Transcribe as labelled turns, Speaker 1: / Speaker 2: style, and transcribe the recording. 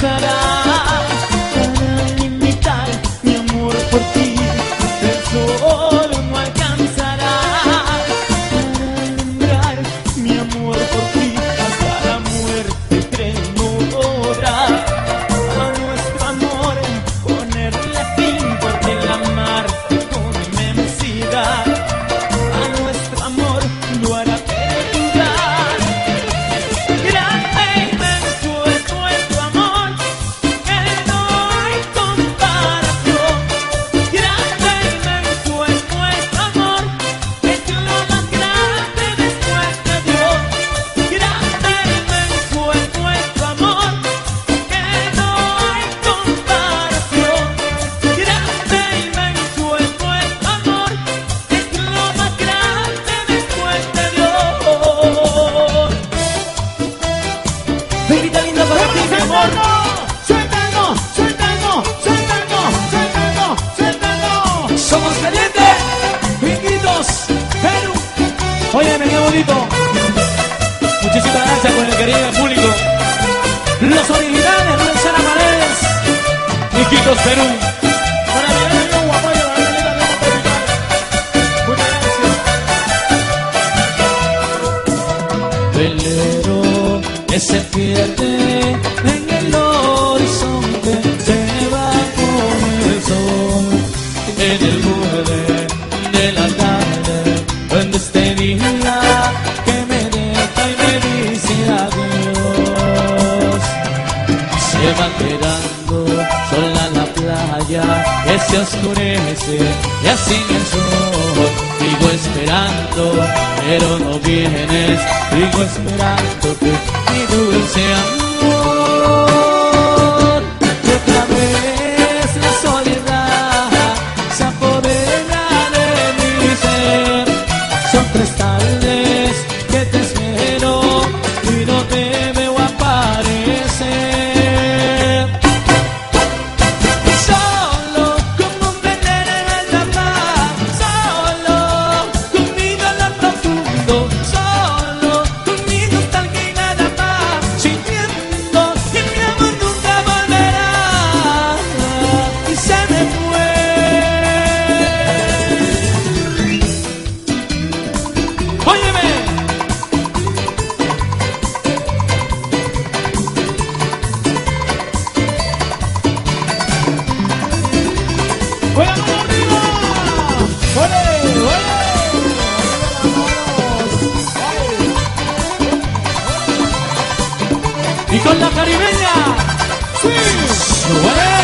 Speaker 1: será. Qué bonito. Muchísimas gracias por el del público. Los originales, Rosana Paredes. Hijitos Perú. Se pierde en el Se va quedando sola la playa que se oscurece y así el sol. Sigo esperando, pero no vienes. Sigo esperando que mi dulce amor. Y otra vez la soledad se apodera de mi ser. Son tres Y con la caribeña, sí.